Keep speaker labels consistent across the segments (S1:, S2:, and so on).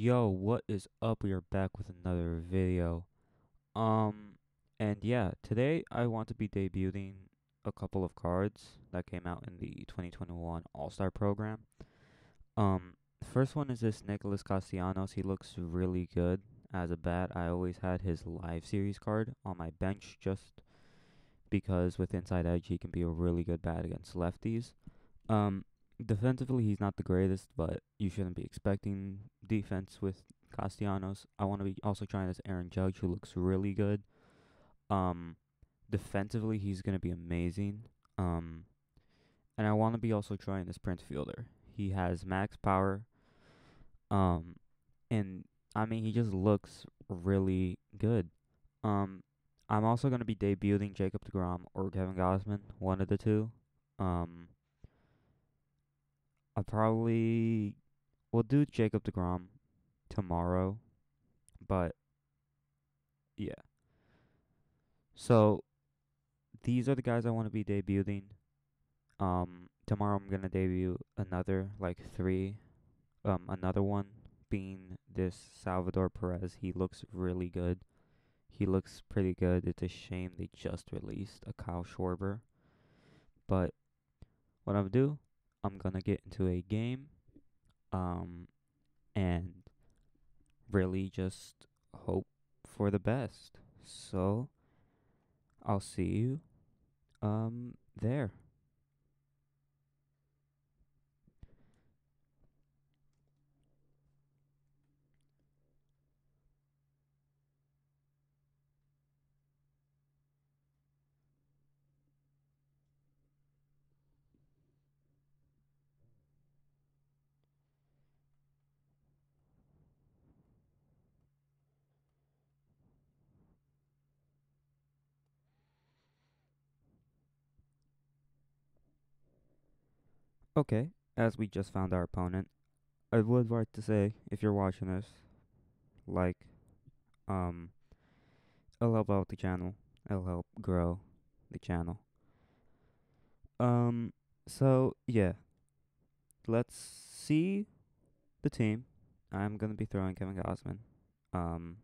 S1: Yo, what is up? We are back with another video. Um, and yeah, today I want to be debuting a couple of cards that came out in the 2021 All-Star program. Um, first one is this Nicholas Castellanos. He looks really good as a bat. I always had his live series card on my bench just because with inside edge he can be a really good bat against lefties. Um, defensively he's not the greatest, but you shouldn't be expecting defense with Castellanos. I want to be also trying this Aaron Judge, who looks really good. Um, defensively he's gonna be amazing. Um, and I want to be also trying this Prince Fielder. He has max power. Um, and I mean he just looks really good. Um, I'm also gonna be debuting Jacob Degrom or Kevin Gausman, one of the two. Um I probably will do Jacob DeGrom tomorrow, but yeah. So these are the guys I want to be debuting. Um, tomorrow I'm gonna debut another like three. Um, another one being this Salvador Perez. He looks really good. He looks pretty good. It's a shame they just released a Kyle Schwarber. But what I'm gonna do I'm gonna get into a game, um, and really just hope for the best. So I'll see you, um, there. Okay, as we just found our opponent, I would like to say, if you're watching this, like, um, it'll help out the channel. It'll help grow the channel. Um, so, yeah. Let's see the team. I'm going to be throwing Kevin Gausman. Um,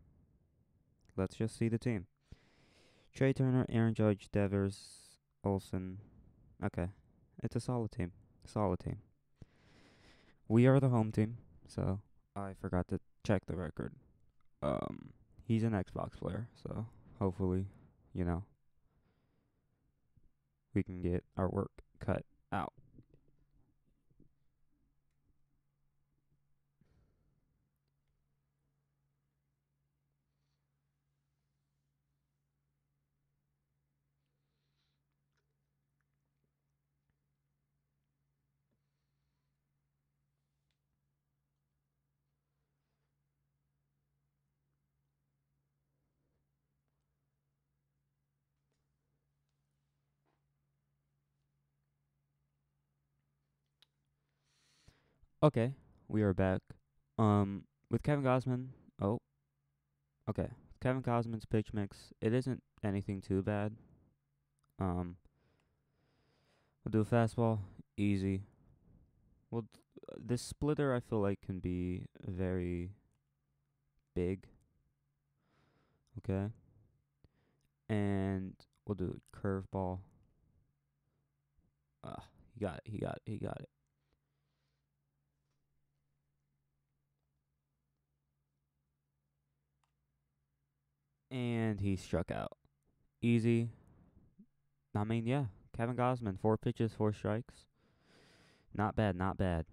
S1: let's just see the team. Trea Turner, Aaron Judge, Devers, Olson. Okay. It's a solid team. Solid team. We are the home team, so I forgot to check the record. Um, he's an Xbox player, so hopefully, you know, we can get our work cut out. Okay, we are back. Um, with Kevin Gausman. Oh, okay. Kevin Gausman's pitch mix. It isn't anything too bad. Um, we'll do a fastball, easy. Well, th- this splitter I feel like can be very big. Okay, and we'll do a curveball. Ah, he got it. He got it. He got it. And he struck out. Easy. I mean, yeah. Kevin Gausman, four pitches, four strikes. Not bad, not bad.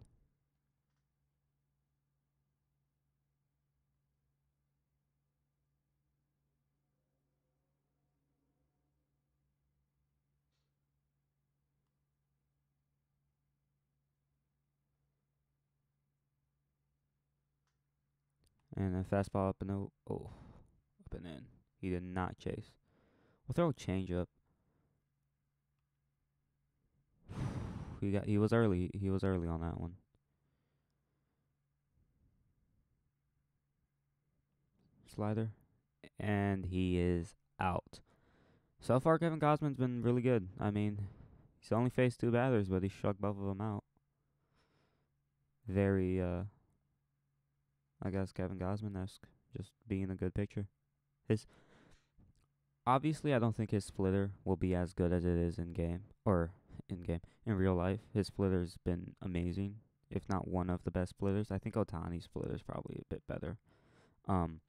S1: And a fastball up and oh, up and in. He did not chase. We'll throw a changeup. he got he was early. He was early on that one. Slider, and he is out. So far, Kevin Gausman's been really good. I mean, he's only faced two batters, but he struck both of them out. Very, uh, I guess Kevin Gausman esque, just being a good pitcher. His obviously, I don't think his splitter will be as good as it is in game or in game in real life. His splitter's been amazing, if not one of the best splitters. I think Ohtani's splitter's probably a bit better. Um,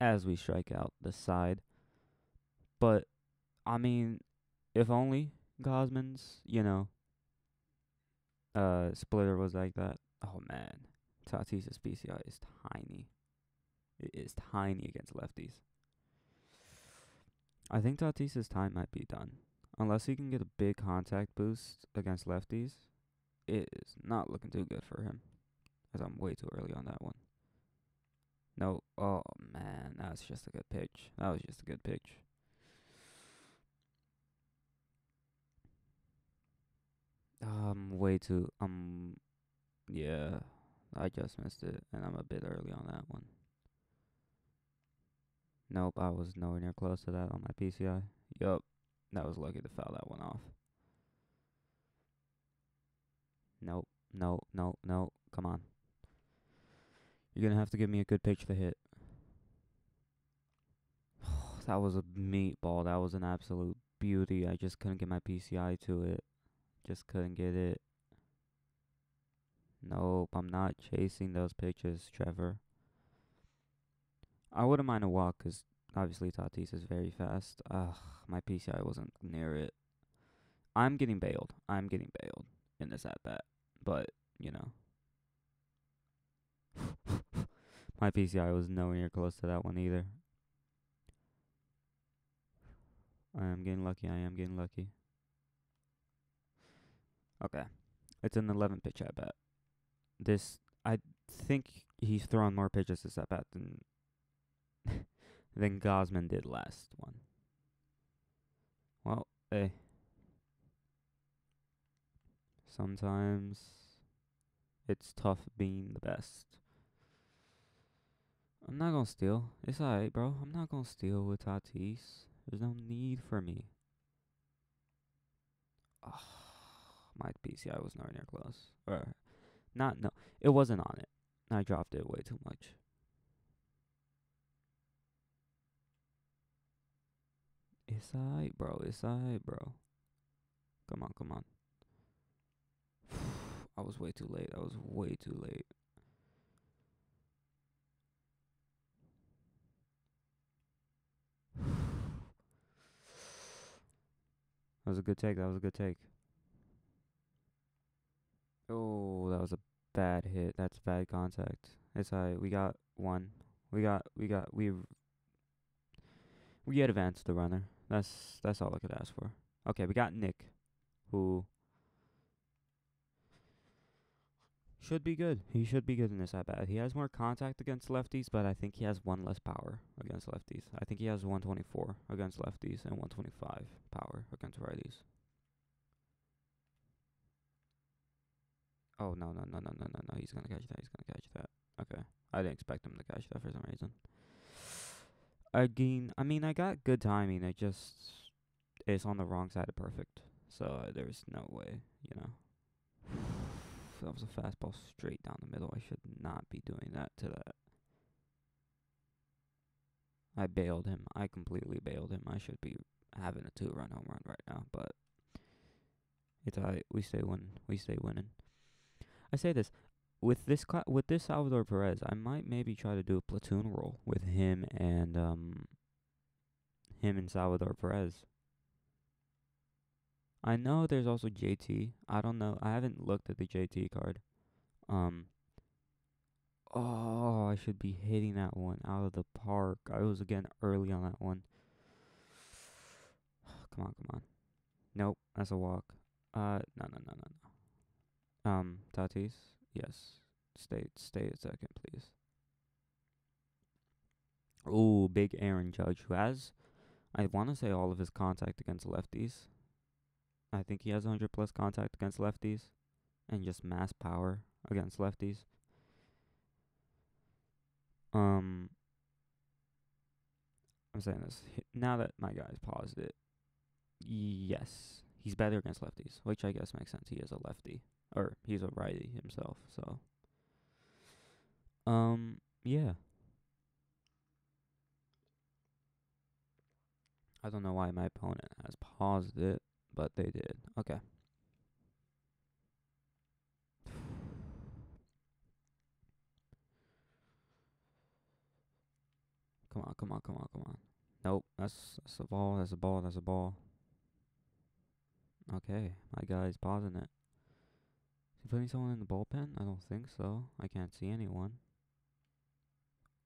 S1: as we strike out the side, but I mean, if only Gausman's, you know, uh, splitter was like that. Oh man, Tatis's PCI is tiny. It is tiny against lefties. I think Tatis's time might be done. Unless he can get a big contact boost against lefties, it is not looking too good for him. As I'm way too early on that one. No, oh man, that was just a good pitch. That was just a good pitch. Um, way too. Um, yeah, I just missed it, and I'm a bit early on that one. Nope, I was nowhere near close to that on my PCI. Yup, that was lucky to foul that one off. Nope, no, no, no. Come on. You're gonna have to give me a good pitch to hit. that was a meatball. That was an absolute beauty. I just couldn't get my PCI to it. Just couldn't get it. Nope, I'm not chasing those pitches, Trevor. I wouldn't mind a walk 'cause obviously Tatis is very fast. Ugh, my PCI wasn't near it. I'm getting bailed. I'm getting bailed in this at bat. But, you know. my PCI was nowhere near close to that one either. I am getting lucky. I am getting lucky. Okay. It's an 11 pitch at bat. This, I think he's thrown more pitches this at bat than than Gausman did last one. Well, hey. Sometimes it's tough being the best. I'm not gonna steal. It's alright, bro. I'm not gonna steal with Tatis. There's no need for me. Oh, my PCI was nowhere near close. Or, not, no. It wasn't on it. I dropped it way too much. It's alright, bro. It's alright, bro. Come on, come on. I was way too late. I was way too late. That was a good take. That was a good take. Oh, that was a bad hit. That's bad contact. It's alright. We got one. We got. We got. We. We had advanced the runner. That's that's all I could ask for. Okay, we got Nick, who should be good. He should be good in this at bat. He has more contact against lefties, but I think he has one less power against lefties. I think he has 124 against lefties and 125 power against righties. Oh no no no no no no no! He's gonna catch that. He's gonna catch that. Okay, I didn't expect him to catch that for some reason. Again, I mean, I got good timing. It just it's on the wrong side of perfect. So uh, there's no way, you know. that was a fastball straight down the middle. I should not be doing that to that. I bailed him. I completely bailed him. I should be having a two-run home run right now, but it's alright. We stay winning. We stay winning. I say this with this cl- with this Salvador Perez, I might maybe try to do a platoon role with him and um him and Salvador Perez. I know there's also JT. I don't know. I haven't looked at the JT card. Um Oh, I should be hitting that one out of the park. I was again early on that one. come on, come on. Nope, that's a walk. Uh no no no no no. Um, Tatis. Yes. Stay stay a second, please. Ooh, big Aaron Judge who has I want to say all of his contact against lefties. I think he has 100 plus contact against lefties and just mass power against lefties. Um I'm saying this now that my guy's paused it. Yes, he's better against lefties, which I guess makes sense. He is a lefty or he's a righty himself, so um yeah. I don't know why my opponent has paused it, but they did. Okay. Come on, come on, come on, come on. Nope, that's that's a ball, that's a ball, that's a ball. Okay, my guy's pausing it. Putting someone in the bullpen? I don't think so. I can't see anyone.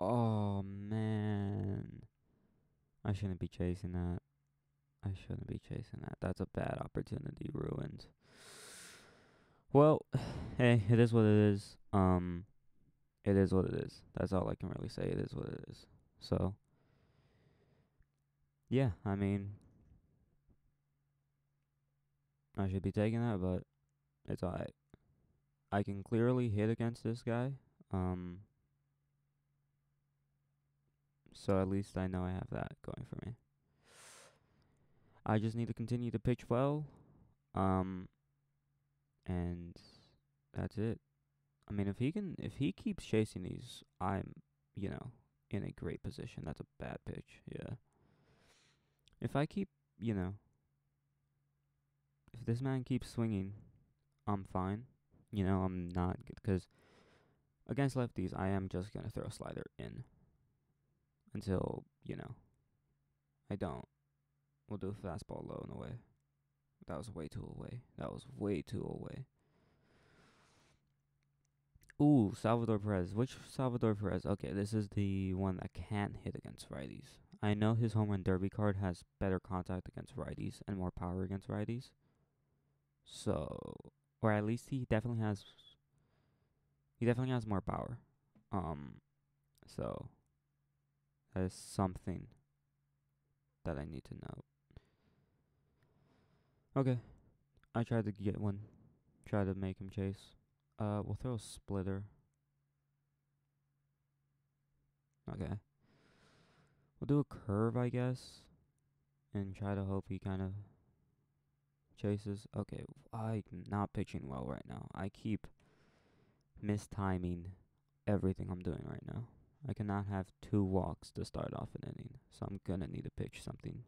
S1: Oh man. I shouldn't be chasing that. I shouldn't be chasing that. That's a bad opportunity ruined. Well, hey, it is what it is. Um it is what it is. That's all I can really say. It is what it is. So yeah, I mean I should be taking that, but it's alright. I can clearly hit against this guy. Um so at least I know I have that going for me. I just need to continue to pitch well. Um and that's it. I mean if he can if he keeps chasing these, I'm, you know, in a great position. That's a bad pitch. Yeah. If I keep, you know, if this man keeps swinging, I'm fine. You know, I'm not good because against lefties, I am just gonna throw a slider in until you know I don't. We'll do a fastball low and away. That was way too away. That was way too away. Ooh, Salvador Perez. Which Salvador Perez? Okay, this is the one that can't hit against righties. I know his home run derby card has better contact against righties and more power against righties. So, or at least he definitely has. He definitely has more power. Um, so that is something that I need to know. Okay, I tried to get one. Try to make him chase. Uh, we'll throw a splitter. Okay. We'll do a curve, I guess, and try to hope he kind of chases. Okay, I'm not pitching well right now. I keep mistiming everything I'm doing right now. I cannot have two walks to start off an inning, so I'm gonna need to pitch something.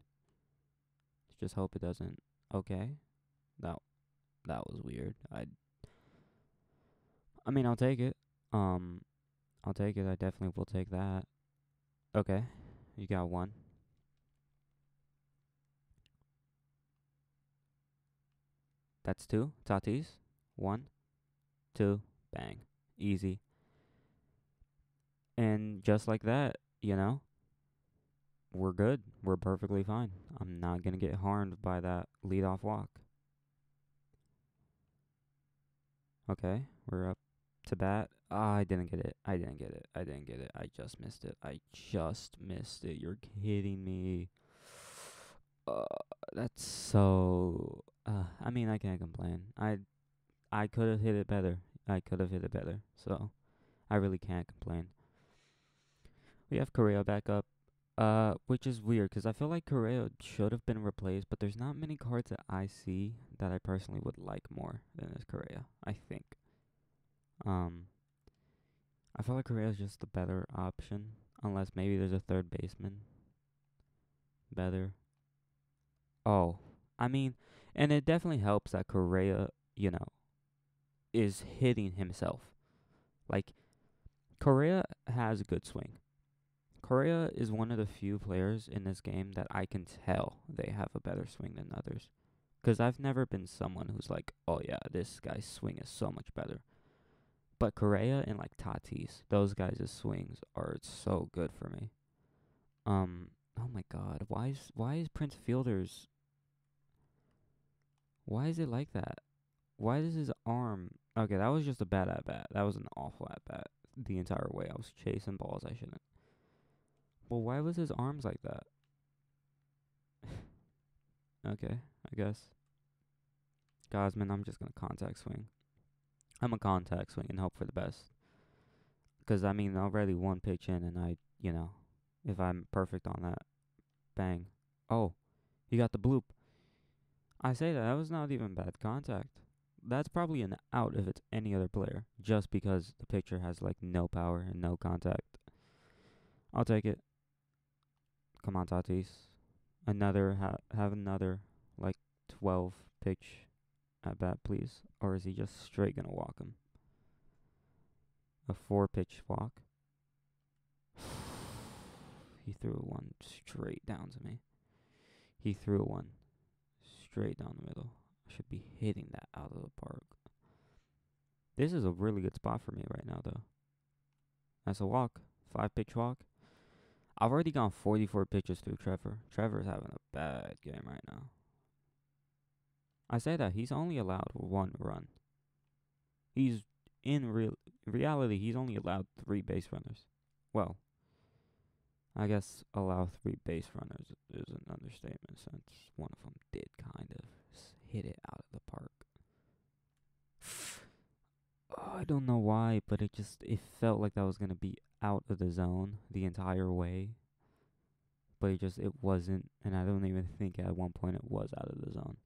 S1: Just hope it doesn't. Okay, that that was weird. I I mean, I'll take it. Um, I'll take it. I definitely will take that. Okay, you got one. That's two. Tatis. One, two, bang. Easy. And just like that, you know, we're good. We're perfectly fine. I'm not going to get harmed by that leadoff walk. Okay, we're up to bat. I didn't get it. I didn't get it. I didn't get it. I just missed it. I just missed it. You're kidding me. Uh, that's so. Uh, I mean, I can't complain. I, I could have hit it better. I could have hit it better. So, I really can't complain. We have Correa back up, uh, which is weird because I feel like Correa should have been replaced, but there's not many cards that I see that I personally would like more than this Correa. I think. Um, I feel like Correa is just the better option, unless maybe there's a third baseman. Better. Oh, I mean, and it definitely helps that Correa, you know, is hitting himself. Like, Correa has a good swing. Correa is one of the few players in this game that I can tell they have a better swing than others. Because I've never been someone who's like, oh yeah, this guy's swing is so much better. But Correa and like Tatis, those guys' swings are so good for me. Um, oh my god, why is why is Prince Fielder's why is it like that? Why does his arm Okay, that was just a bad at bat. That was an awful at bat the entire way. I was chasing balls I shouldn't. Well, why was his arms like that? okay, I guess. Gausman, I'm just gonna contact swing. I'm a contact swing and hope for the best. Because, I mean, already one pitch in, and I, you know, if I'm perfect on that, bang. Oh, he got the bloop. I say that, that was not even bad contact. That's probably an out if it's any other player, just because the picture has, like, no power and no contact. I'll take it. Come on, Tatis. Another ha- have another like twelve pitch at bat, please. Or is he just straight gonna walk him? A four pitch walk. he threw one straight down to me. He threw a one straight down the middle. I should be hitting that out of the park. This is a really good spot for me right now, though. That's a walk. Five pitch walk. I've already gone 44 pitches through Trevor. Trevor's having a bad game right now. I say that he's only allowed one run. He's in real reality he's only allowed three base runners. Well, I guess allow three base runners is an understatement since one of them did kind of hit it out of the park. Oh, I don't know why, but it just it felt like that was gonna be out of the zone the entire way. But it just it wasn't, and I don't even think at one point it was out of the zone.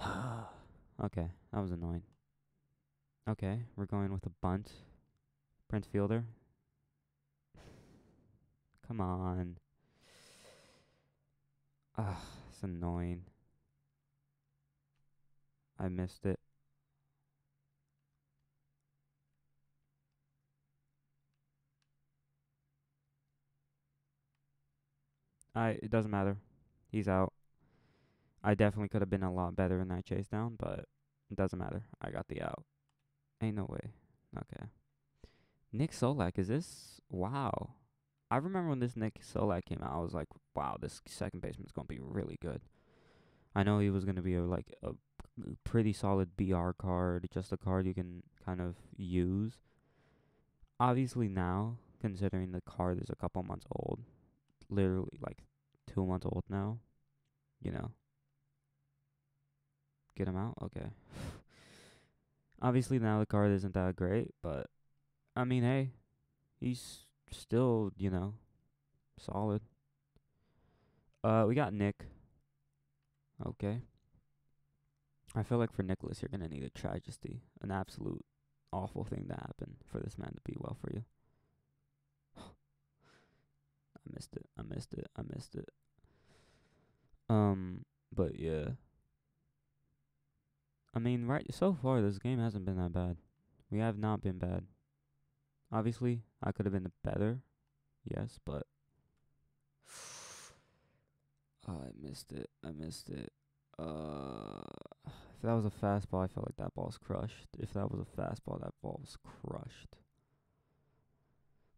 S1: okay, that was annoying. Okay, we're going with a bunt. Prince Fielder. Come on. Ah, it's annoying. I missed it. I it doesn't matter. He's out. I definitely could have been a lot better in that chase down, but it doesn't matter. I got the out. Ain't no way. Okay. Nick Solak, is this wow? I remember when this Nick Solak came out, I was like, wow, this second baseman's gonna be really good. I know he was gonna be a like a pretty solid BR card, just a card you can kind of use. Obviously now, considering the card is a couple months old, literally like two months old now, you know. Get him out? Okay. Obviously now the card isn't that great, but I mean, hey, he's still, you know, solid. Uh, we got Nick. Okay. I feel like for Nicholas, you're gonna need a tragedy, an absolute awful thing to happen for this man to be well for you. I missed it. I missed it. I missed it. Um, but yeah. I mean, right so far this game hasn't been that bad. We have not been bad. Obviously, I could have been better. Yes, but oh, I missed it. I missed it. Uh, if that was a fastball, I felt like that ball's crushed. If that was a fastball, that ball was crushed.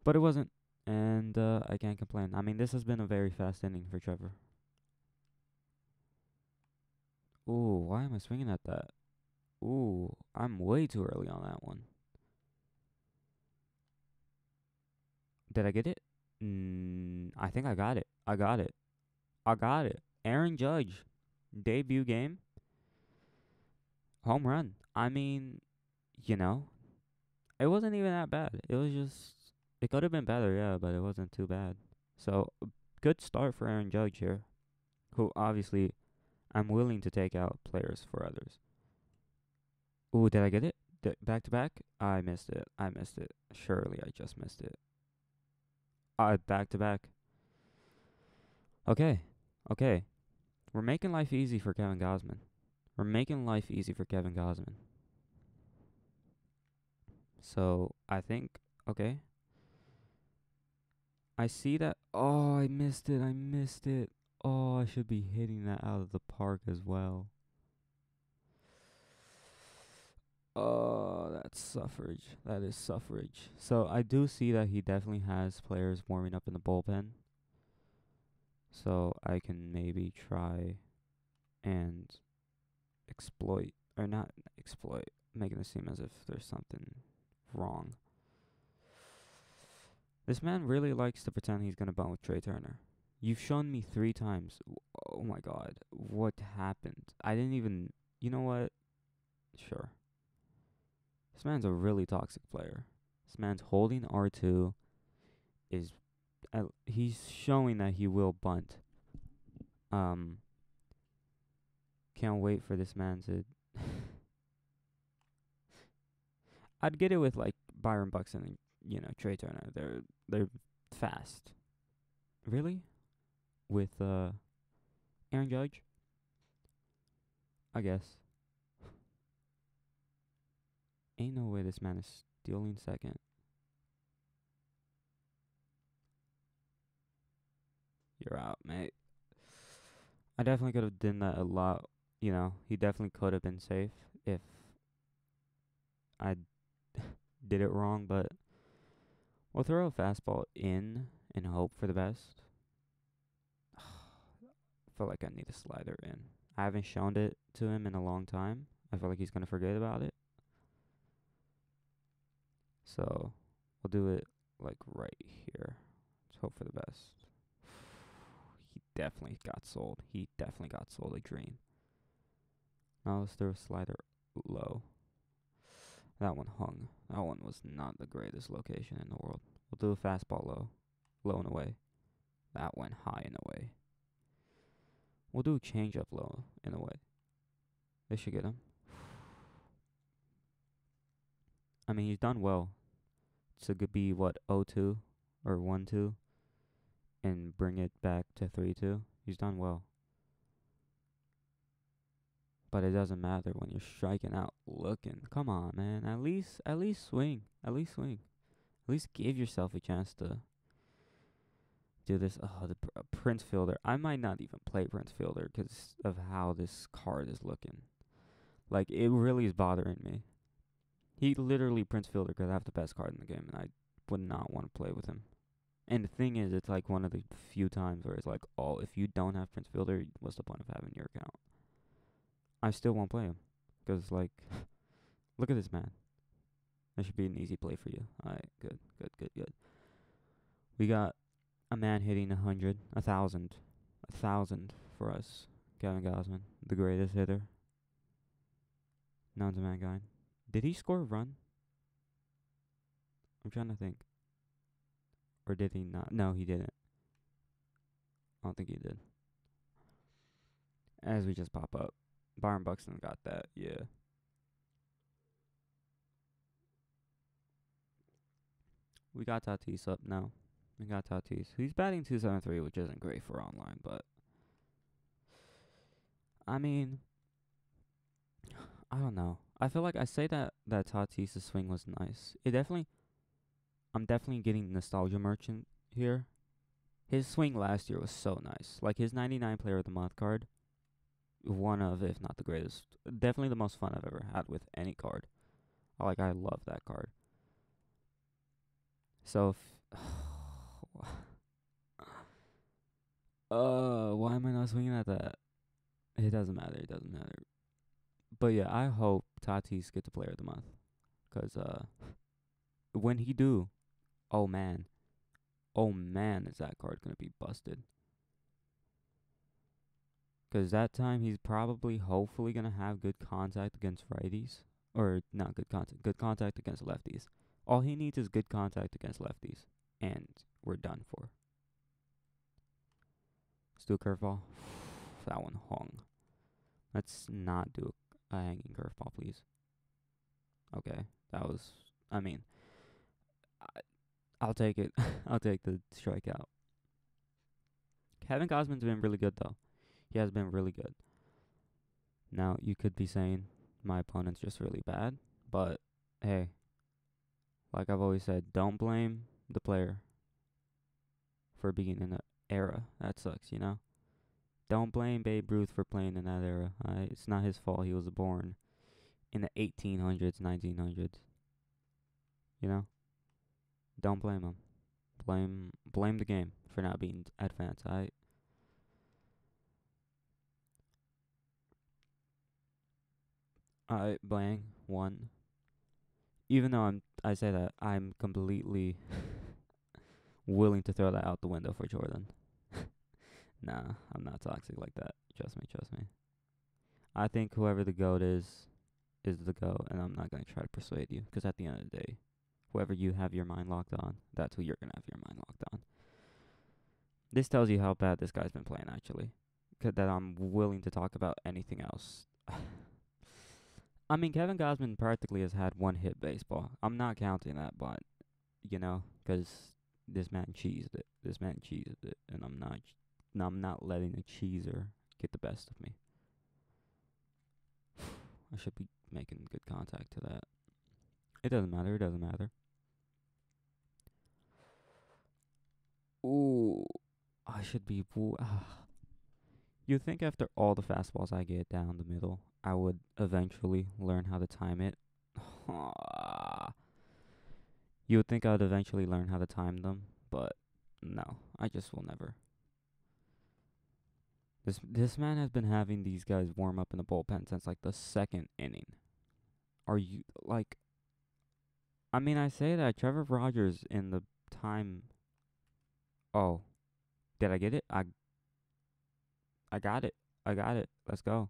S1: But it wasn't, and uh, I can't complain. I mean, this has been a very fast inning for Trevor. Ooh, why am I swinging at that? Ooh, I'm way too early on that one. Did I get it? Mm, I think I got it. I got it. I got it. Aaron Judge, debut game, home run. I mean, you know, it wasn't even that bad. It was just, it could have been better, yeah, but it wasn't too bad. So, good start for Aaron Judge here, who obviously I'm willing to take out players for others. Ooh, did I get it? Back to back? I missed it. I missed it. Surely I just missed it. Uh, back to back. Okay. Okay. We're making life easy for Kevin Gausman. We're making life easy for Kevin Gausman. So, I think, okay. I see that. Oh, I missed it. I missed it. Oh, I should be hitting that out of the park as well. Oh, that's suffrage. That is suffrage. So I do see that he definitely has players warming up in the bullpen. So I can maybe try and exploit, or not exploit, making it seem as if there's something wrong. This man really likes to pretend he's gonna bunt with Trea Turner. You've shown me three times. Oh my god, what happened? I didn't even. You know what? Sure. This man's a really toxic player. This man's holding R2 is uh, he's showing that he will bunt. Um can't wait for this man to I'd get it with like Byron Buxton and you know Trea Turner. They're they're fast. Really? With uh Aaron Judge? I guess. Ain't no way this man is stealing second. You're out, mate. I definitely could have done that a lot. You know, he definitely could have been safe if I did it wrong, but we'll throw a fastball in and hope for the best. I feel like I need a slider in. I haven't shown it to him in a long time. I feel like he's going to forget about it. So we'll do it like right here. Let's hope for the best. He definitely got sold. He definitely got sold a dream. Now let's throw a slider low. That one hung. That one was not the greatest location in the world. We'll do a fastball low. Low and away. That went high and away. We'll do a changeup low and away. This should get him. I mean, he's done well. So it could be, what, 0-2 or 1-2 and bring it back to 3-2. He's done well. But it doesn't matter when you're striking out looking. Come on, man. At least at least swing. At least swing. At least give yourself a chance to do this. Oh, the pr- Prince Fielder. I might not even play Prince Fielder because of how this card is looking. Like, it really is bothering me. He literally, Prince Fielder, could have the best card in the game, and I would not want to play with him. And the thing is, it's like one of the few times where it's like, oh, if you don't have Prince Fielder, what's the point of having your account? I still won't play him. Because, like, look at this man. That should be an easy play for you. Alright, good, good, good, good. We got a man hitting a hundred, a thousand, a thousand for us. Kevin Gausman, the greatest hitter known to mankind. Did he score a run? I'm trying to think. Or did he not? No, he didn't. I don't think he did. As we just pop up. Byron Buxton got that, yeah. We got Tatis up now. We got Tatis. He's batting 273, which isn't great for online, but. I mean. I don't know. I feel like I say that, that Tatis' swing was nice. It definitely. I'm definitely getting nostalgia merchant here. His swing last year was so nice. Like his 99 player of the month card one of, if not the greatest, definitely the most fun I've ever had with any card. Like I love that card. So, if, uh, why am I not swinging at that? It doesn't matter. It doesn't matter. But yeah, I hope Tatis gets a player of the month, cause uh, when he do, oh man, oh man, is that card gonna be busted? Because that time he's probably, hopefully, going to have good contact against righties. Or not good contact, good contact against lefties. All he needs is good contact against lefties. And we're done for. Let's do a curveball. that one hung. Let's not do a, a hanging curveball, please. Okay. That was, I mean, I, I'll take it. I'll take the strikeout. Kevin Gausman's been really good, though. He has been really good. Now, you could be saying my opponent's just really bad, but hey, like I've always said, don't blame the player for being in an era. That sucks, you know? Don't blame Babe Ruth for playing in that era. Uh, it's not his fault he was born in the 1800s, 1900s. You know? Don't blame him. Blame blame the game for not being advanced. I I bang one. Even though I'm, I say that I'm completely willing to throw that out the window for Jordan. Nah, I'm not toxic like that. Trust me, trust me. I think whoever the goat is, is the goat, and I'm not gonna try to persuade you, because at the end of the day, whoever you have your mind locked on, that's who you're gonna have your mind locked on. This tells you how bad this guy's been playing, actually. Cause that I'm willing to talk about anything else. I mean, Kevin Gausman practically has had one hit baseball. I'm not counting that, but you know, 'cause this man cheesed it. This man cheesed it, and I'm not. Ch- I'm not letting a cheeser get the best of me. I should be making good contact to that. It doesn't matter. It doesn't matter. Ooh, I should be. wo- ah. You think after all the fastballs I get down the middle, I would eventually learn how to time it? you would think I would eventually learn how to time them, but no, I just will never. This this man has been having these guys warm up in the bullpen since like the second inning. Are you like? I mean, I say that Trevor Rogers in the time. Oh, did I get it? I. I got it. I got it. Let's go.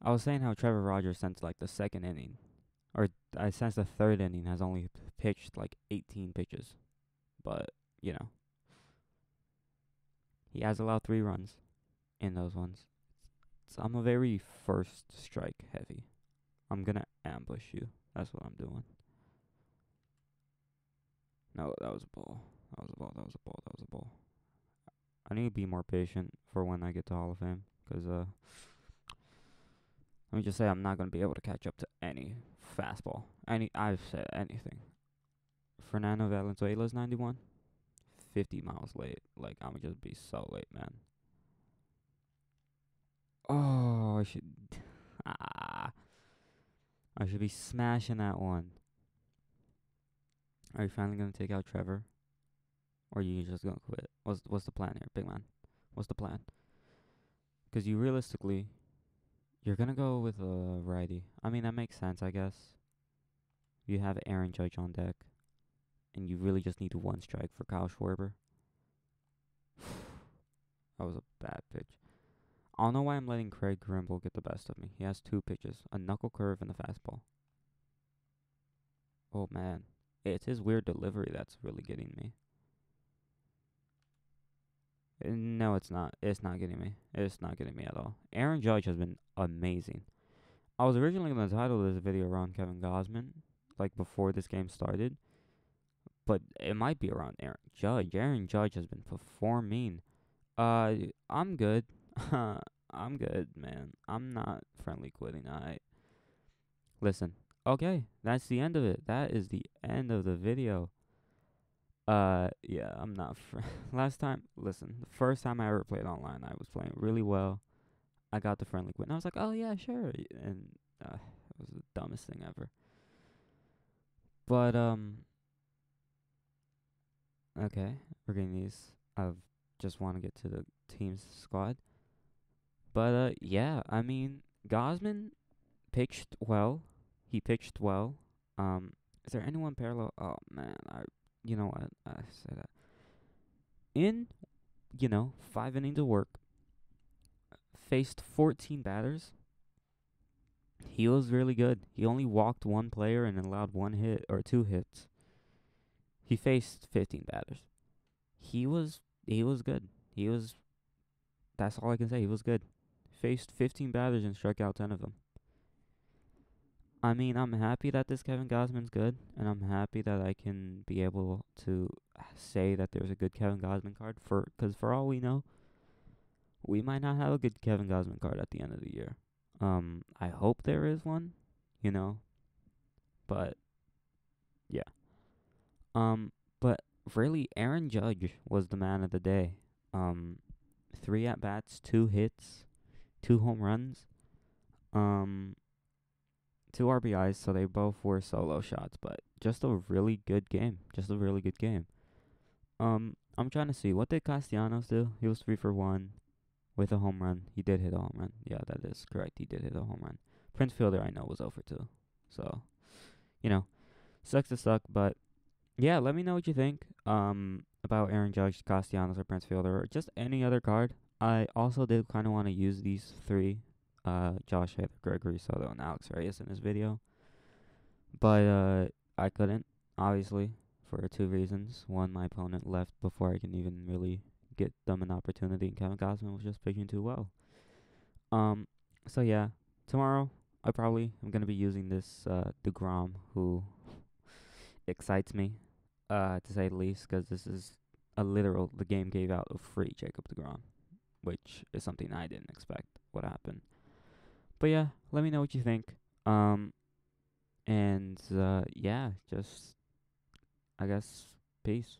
S1: I was saying how Trevor Rogers since like the second inning, or I since the third inning has only pitched like 18 pitches, but you know. He has allowed three runs in those ones. So I'm a very first strike heavy. I'm gonna ambush you. That's what I'm doing. No, that was a ball. That was a ball. That was a ball. That was a ball. I need to be more patient for when I get to Hall of Fame, 'cause uh, let me just say I'm not gonna be able to catch up to any fastball. Any I've said anything. Fernando Valenzuela's 91. 50 miles late. Like, I'm gonna just be so late, man. Oh, I should. Ah. I should be smashing that one. Are you finally gonna take out Trevor? Or are you just gonna quit? What's what's the plan here, big man? What's the plan? 'Cause you realistically, you're gonna go with a righty. I mean, that makes sense, I guess. You have Aaron Judge on deck and you really just need one strike for Kyle Schwarber. that was a bad pitch. I don't know why I'm letting Craig Kimbrel get the best of me. He has two pitches, a knuckle curve and a fastball. Oh man, it's his weird delivery that's really getting me. Uh, No, it's not. It's not getting me. It's not getting me at all. Aaron Judge has been amazing. I was originally going to title this video around Kevin Gausman, like before this game started but it might be around Aaron Judge. Aaron Judge has been performing. Uh, I'm good. I'm good, man. I'm not friendly quitting. I listen. Okay, that's the end of it. That is the end of the video. Uh, yeah, I'm not. Fr- Last time, listen, the first time I ever played online, I was playing really well. I got the friendly quit, and I was like, "Oh yeah, sure," and uh, it was the dumbest thing ever. But um, Okay, we're getting these. I just want to get to the team's squad. But uh, yeah, I mean, Gausman pitched well. He pitched well. Um, is there anyone parallel? Oh man, I, you know what? I say that. In, you know, five innings of work, faced 14 batters. He was really good. He only walked one player and allowed one hit or two hits. He faced 15 batters. He was he was good. He was that's all I can say. He was good. Faced 15 batters and struck out 10 of them. I mean, I'm happy that this Kevin Gausman's good, and I'm happy that I can be able to say that there's a good Kevin Gausman card for cuz for all we know, we might not have a good Kevin Gausman card at the end of the year. Um I hope there is one, you know. But yeah. Um, but really, Aaron Judge was the man of the day. Um, three at bats, two hits, two home runs, um, two RBIs. So they both were solo shots, but just a really good game. Just a really good game. Um, I'm trying to see what did Castellanos do. He was three for one, with a home run. He did hit a home run. Yeah, that is correct. He did hit a home run. Prince Fielder, I know, was over two. So, you know, sucks to suck, but yeah, let me know what you think um about Aaron Judge, Castellanos, or Prince Fielder, or just any other card. I also did kind of want to use these three, uh, Josh Hader, Gregory Soto, and Alex Reyes in this video, but uh, I couldn't, obviously, for two reasons. One, my opponent left before I can even really get them an opportunity, and Kevin Gausman was just pitching too well. Um, so yeah, tomorrow I probably am gonna be using this uh Degrom, who excites me uh, to say the least, 'cause this is a literal. The game gave out a free Jacob Degrom, which is something I didn't expect would happen. But yeah, let me know what you think. Um, and uh, yeah, just I guess peace.